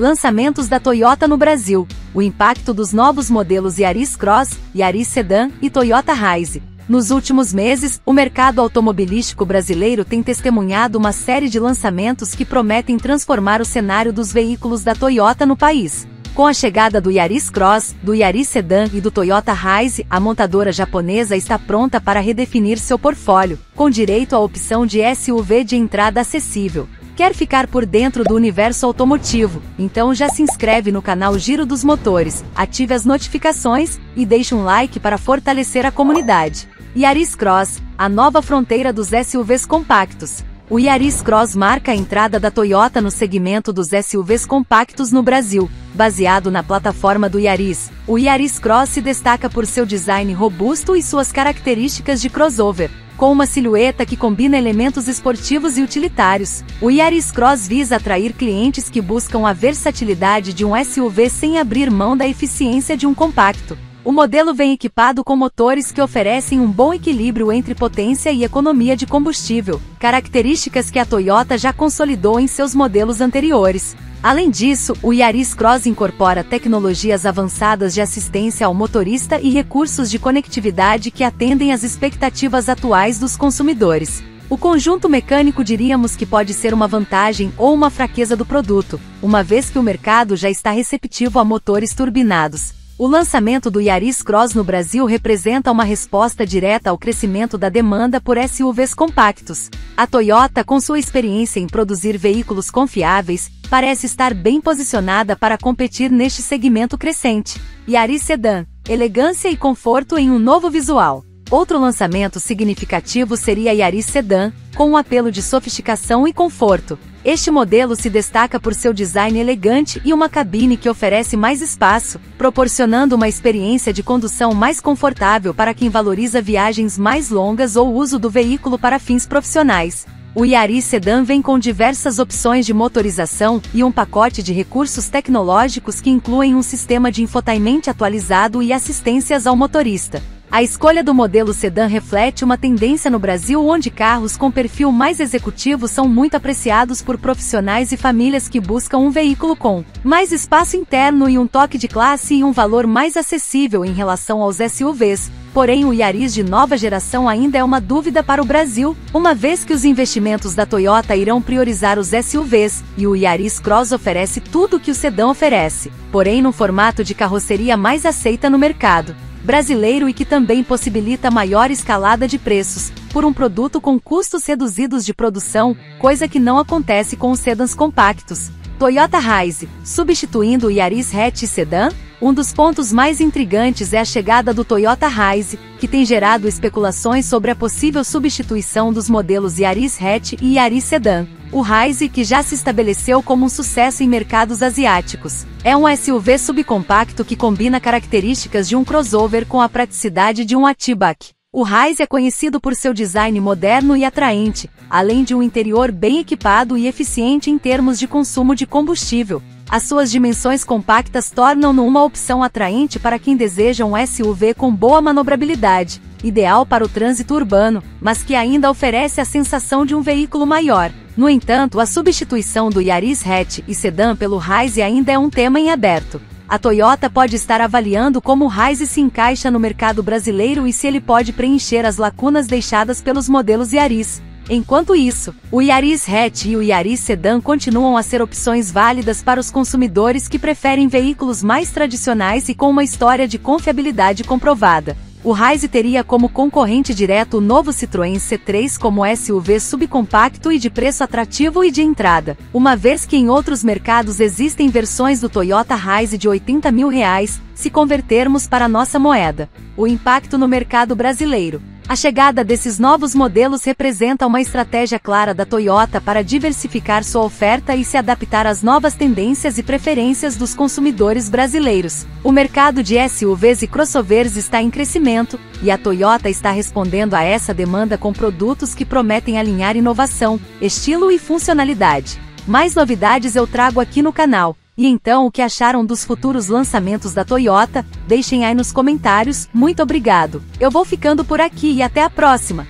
Lançamentos da Toyota no Brasil. O impacto dos novos modelos Yaris Cross, Yaris Sedan e Toyota Rise. Nos últimos meses, o mercado automobilístico brasileiro tem testemunhado uma série de lançamentos que prometem transformar o cenário dos veículos da Toyota no país. Com a chegada do Yaris Cross, do Yaris Sedan e do Toyota Rise, a montadora japonesa está pronta para redefinir seu portfólio, com direito à opção de SUV de entrada acessível. Quer ficar por dentro do universo automotivo? Então já se inscreve no canal Giro dos Motores, ative as notificações e deixe um like para fortalecer a comunidade. Yaris Cross, a nova fronteira dos SUVs compactos. O Yaris Cross marca a entrada da Toyota no segmento dos SUVs compactos no Brasil. Baseado na plataforma do Yaris, o Yaris Cross se destaca por seu design robusto e suas características de crossover com uma silhueta que combina elementos esportivos e utilitários. O Yaris Cross visa atrair clientes que buscam a versatilidade de um SUV sem abrir mão da eficiência de um compacto. O modelo vem equipado com motores que oferecem um bom equilíbrio entre potência e economia de combustível, características que a Toyota já consolidou em seus modelos anteriores. Além disso, o Yaris Cross incorpora tecnologias avançadas de assistência ao motorista e recursos de conectividade que atendem às expectativas atuais dos consumidores. O conjunto mecânico diríamos que pode ser uma vantagem ou uma fraqueza do produto, uma vez que o mercado já está receptivo a motores turbinados. O lançamento do Yaris Cross no Brasil representa uma resposta direta ao crescimento da demanda por SUVs compactos. A Toyota, com sua experiência em produzir veículos confiáveis, parece estar bem posicionada para competir neste segmento crescente. Yaris Sedan, elegância e conforto em um novo visual. Outro lançamento significativo seria Yaris Sedan, com um apelo de sofisticação e conforto. Este modelo se destaca por seu design elegante e uma cabine que oferece mais espaço, proporcionando uma experiência de condução mais confortável para quem valoriza viagens mais longas ou uso do veículo para fins profissionais. O Yaris Sedan vem com diversas opções de motorização e um pacote de recursos tecnológicos que incluem um sistema de infotainment atualizado e assistências ao motorista. A escolha do modelo sedã reflete uma tendência no Brasil onde carros com perfil mais executivo são muito apreciados por profissionais e famílias que buscam um veículo com mais espaço interno e um toque de classe e um valor mais acessível em relação aos SUVs. Porém, o Yaris de nova geração ainda é uma dúvida para o Brasil, uma vez que os investimentos da Toyota irão priorizar os SUVs, e o Yaris Cross oferece tudo o que o sedã oferece, porém no formato de carroceria mais aceita no mercado brasileiro e que também possibilita maior escalada de preços, por um produto com custos reduzidos de produção, coisa que não acontece com os sedãs compactos. Toyota Rise, substituindo o Yaris Hatch Sedan? Um dos pontos mais intrigantes é a chegada do Toyota Rise, que tem gerado especulações sobre a possível substituição dos modelos Yaris Hatch e Yaris Sedan. O Rise, que já se estabeleceu como um sucesso em mercados asiáticos, é um SUV subcompacto que combina características de um crossover com a praticidade de um hatchback. O Rise é conhecido por seu design moderno e atraente, além de um interior bem equipado e eficiente em termos de consumo de combustível. As suas dimensões compactas tornam-no uma opção atraente para quem deseja um SUV com boa manobrabilidade, ideal para o trânsito urbano, mas que ainda oferece a sensação de um veículo maior. No entanto, a substituição do Yaris Hatch e sedã pelo Rise ainda é um tema em aberto. A Toyota pode estar avaliando como o Rise se encaixa no mercado brasileiro e se ele pode preencher as lacunas deixadas pelos modelos Yaris. Enquanto isso, o Yaris Hatch e o Yaris Sedan continuam a ser opções válidas para os consumidores que preferem veículos mais tradicionais e com uma história de confiabilidade comprovada. O Rise teria como concorrente direto o novo Citroën C3 como SUV subcompacto e de preço atrativo e de entrada, uma vez que em outros mercados existem versões do Toyota Rise de 80 mil reais, se convertermos para nossa moeda. O impacto no mercado brasileiro. A chegada desses novos modelos representa uma estratégia clara da Toyota para diversificar sua oferta e se adaptar às novas tendências e preferências dos consumidores brasileiros. O mercado de SUVs e crossovers está em crescimento, e a Toyota está respondendo a essa demanda com produtos que prometem alinhar inovação, estilo e funcionalidade. Mais novidades eu trago aqui no canal. E então o que acharam dos futuros lançamentos da Toyota? Deixem aí nos comentários, muito obrigado. Eu vou ficando por aqui e até a próxima!